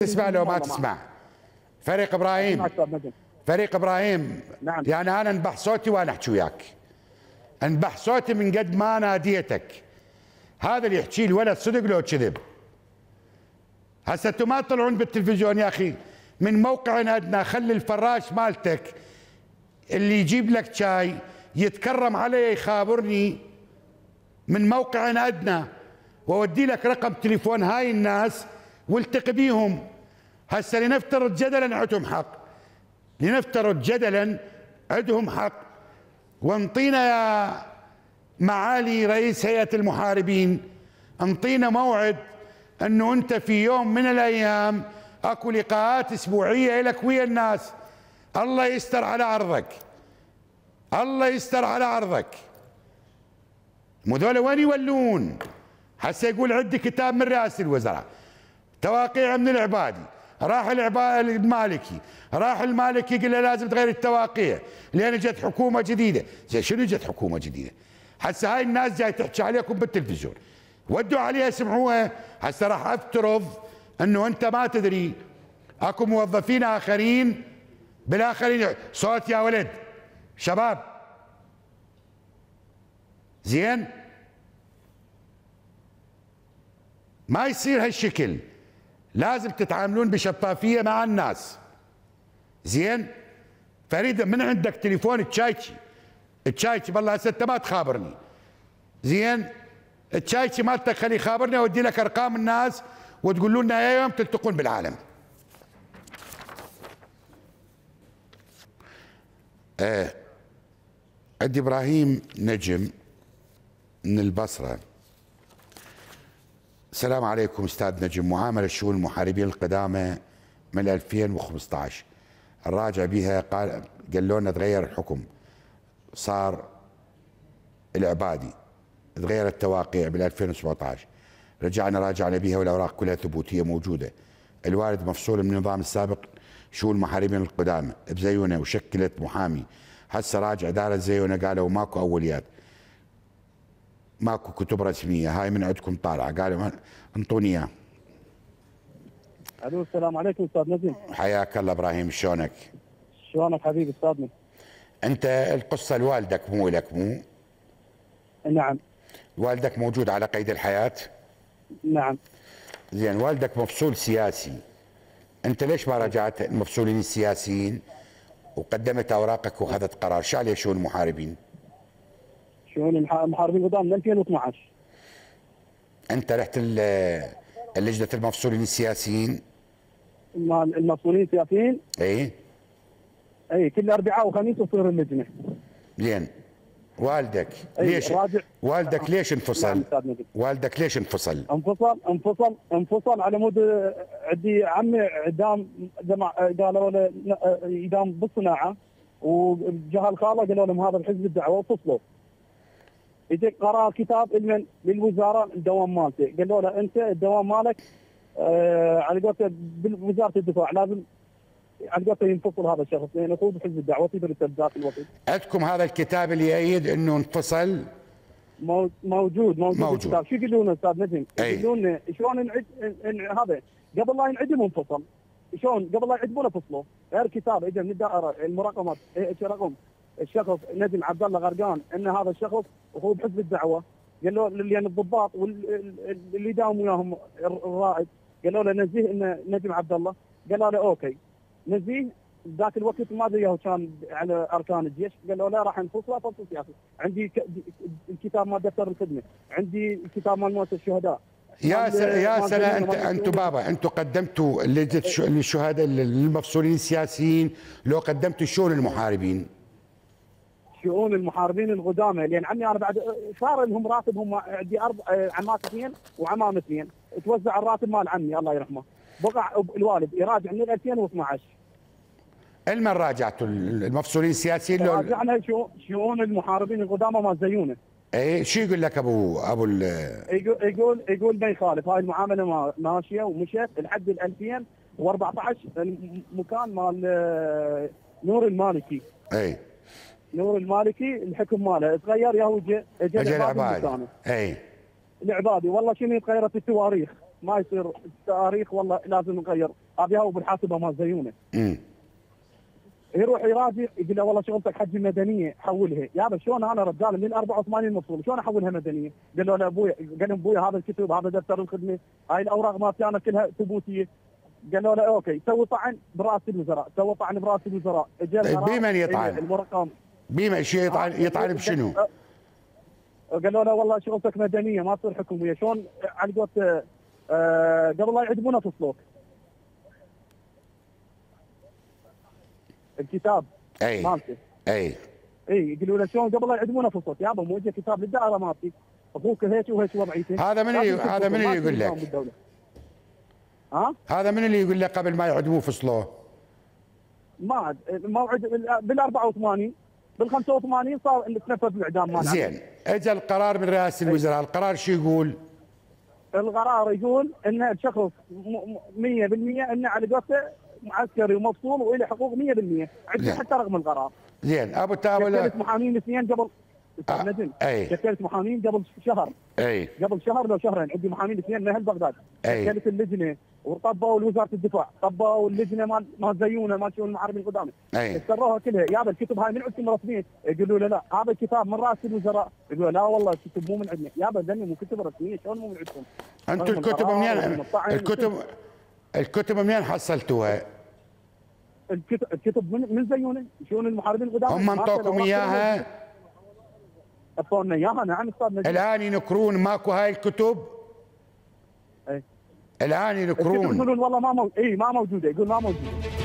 تسمع لو ما تسمع. فريق إبراهيم. فريق إبراهيم. نعم. يعني أنا انبح صوتي وأنا أحكي وياك. انبح صوتي من قد ما ناديتك. هذا اللي يحكي الولد صدق لو كذب. هسه أنتم ما تطلعون بالتلفزيون يا أخي. من موقع ادنى خلي الفراش مالتك. اللي يجيب لك شاي يتكرم علي يخابرني. من موقع ادنى وأودي لك رقم تليفون هاي الناس. والتقي بيهم. هسه لنفترض جدلا عندهم حق. لنفترض جدلا عندهم حق. وانطينا يا معالي رئيس هيئة المحاربين. انطينا موعد أنه أنت في يوم من الأيام أكو لقاءات أسبوعية لك ويا الناس. الله يستر على عرضك الله يستر على عرضك مو وين يولون؟ هسه يقول عندي كتاب من رئاسة الوزراء. تواقيع من العبادي. راح المالكي. راح المالكي قال له لازم تغير التواقيع. لأن جت حكومة جديدة. زين شنو جت حكومة جديدة؟ هسه هاي الناس جاي تحكي عليكم بالتلفزيون. ودوا عليها سمعوها هسه راح أفترض إنه أنت ما تدري. أكو موظفين آخرين بالآخرين. صوت يا ولد. شباب. زين؟ ما يصير هالشكل. لازم تتعاملون بشفافية مع الناس. زين؟ فريدة من عندك تليفون تشايتشي؟ تشايتشي بالله هسه أنت ما تخابرني. زين؟ التشايتشي مالتك خليه يخابرني أودي لك أرقام الناس وتقولوا لنا يا يوم تلتقون بالعالم. آه عندي إبراهيم نجم من البصرة. السلام عليكم أستاذ نجم معامله شؤون المحاربين القدامى من 2015 الراجع بها قال قالوا لنا تغير الحكم. صار العبادي تغير التواقيع بال 2017 رجعنا راجعنا بها والأوراق كلها ثبوتية موجودة. الوالد مفصول من النظام السابق شؤون المحاربين القدامى. بزيونة وشكلت محامي. هسه راجع دار زيونه قالوا ماكو أوليات. ماكو كتب رسمية هاي من عندكم طالعة قالوا انطوني اياه ألو السلام عليكم أستاذ نجم حياك الله إبراهيم شلونك؟ شلونك حبيبي استاذنا؟ أنت القصة لوالدك مو لك مو؟ نعم والدك موجود على قيد الحياة؟ نعم زين والدك مفصول سياسي أنت ليش ما راجعت المفصولين السياسيين وقدمت أوراقك وأخذت قرار شو عليه شو المحاربين؟ شؤون المحاربين القدام من 2012 أنت رحت لجنه المفصولين السياسيين؟ المفصولين السياسيين؟ إي. إي كل اربعاء وخميس تصير اللجنة. زين والدك ليش؟ راجع. والدك ليش نعم انفصل؟ نجم. والدك ليش انفصل؟ انفصل انفصل انفصل على مود عندي عمي إعدام قالوا له إعدام بالصناعه وجها الخاله قالوا لهم هذا الحزب الدعوة وفصلوا. يجيك قرار كتاب لمن للوزاره الدوام مالته قالوا له أنت الدوام مالك آه على قولته بوزاره الدفاع لازم على قولته ينفصل هذا الشخص لأن أخوه بحزب الدعوة في ذاك الوقت عندكم هذا الكتاب اللي يأيد إنه انفصل مو- موجود موجود, موجود. الكتاب. شو يقولون أستاذ نجم؟ أي. يقولون شلون نعد هذا قبل لا ينعدم انفصل شلون قبل لا يعدمونه فصلوا غير كتاب اجى من الدائرة المراقبات إيه، رقم الشخص نجم عبد الله غرقان إن هذا الشخص وهو بحزب الدعوه قالوا له لأن الضباط واللي داوم وياهم الرائد قالوا له نزيه إن نجم عبد الله. قالوا له أوكي. نزيه ذاك الوقت ما أدري هو كان على أركان الجيش. قالوا لا راح نفصله فصل سياسي. عندي الكتاب مال دفتر الخدمة. عندي الكتاب مال مؤسسة الشهداء. يا سنة يا سنة جميلة انت أنتم. بابا أنتم قدمتوا الشهداء للمفصولين السياسيين لو قدمتوا شؤون المحاربين. شؤون المحاربين القدامى لأن عمي أنا بعد صار لهم راتبهم عندي أربع عمات اثنين وعمام اثنين. توزع الراتب مال عمي الله يرحمه. بقع الوالد يراجع من 2012 المن راجعتوا؟ المفصولين السياسيين لو راجعنا شؤون المحاربين القدامى ما زيونة. اي شو يقول لك ابو أبو ال- يقول يقول يقول ما يخالف هاي المعاملة ما- ماشية ومشت لحد ال 2014 المكان مال آه، نور المالكي. اي نور المالكي الحكم ماله. تغير يا هو جا أجل العبادي. أي. العبادي والله شنو تغيرت التواريخ؟ ما يصير. التاريخ والله لازم نغير بيها وبالحاسبه ما زيونه. امم يروح يراجع يقول له والله شغلتك حجي مدنيه حولها. يابا شلون أنا رجال من 84 مفصول شلون احولها مدنية؟ قال له أبوي قال أبوي هذا الكتب هذا دفتر الخدمة هاي الأوراق مالتي أنا كلها ثبوتية. قالوا له okay. سوي طعن برأس الوزراء سوي طعن برأس الوزراء. اجى طيب بمن يطعن؟ إيه، المرقم بما شيء يطعن يطعن بشنو؟ قالوا له والله شغلتك مدنية ما تصير حكومية. شلون على قولت آه، قبل لا يعدمونا فصلوك الكتاب. أي مالته أي. إي يقولوا له شلون قبل لا يعدمونا فصلك يابا موجة كتاب للدائره مالتي أبوك هيك وهيك وضعيته. هذا من اللي- هذا من اللي يقول لك؟ ها؟ هذا من اللي يقول لك قبل ما يعدموه فصلوه ما الموعد بال 84 بال 85 صار اللي تنفذ الإعدام مال زين اجى القرار من رئاسة الوزراء القرار شو يقول؟ القرار يقول إن الشخص م- م- 100% انه على قولته معسكري ومفصول وإلى حقوق 100% عندي. حتى رقم القرار. زين أبو تاول شكلت محامين اثنين قبل أي. شكلت محامين قبل شهر. أي. قبل شهر لو شهرين عندي محامين اثنين من أهل بغداد. شكلت اللجنة. وطبوا وزاره الدفاع طبوا اللجنة مال مال زيونة مال شؤون المحاربين القدامى. أي. اشتروها كلها. يابا الكتب هاي من عندكم رسميه يقولوا له لا. هذا الكتاب من رأس الوزراء. يقولوا لا والله الكتب مو من عندنا. يابا ذني مو كتب رسميه شلون مو من عندكم؟ أنتم الكتب منين؟ الكتب الكتب منين حصلتوها؟ الكتب الكتب من من زيونة شؤون المحاربين القدامى. هم انطوكم إياها؟ اعطونا إياها نعم أستاذ الآن ينكرون ماكو هاي الكتب؟ أي. الآن ينكرون يقولون والله ما موجود اي ما موجودة يقول ما موجودة.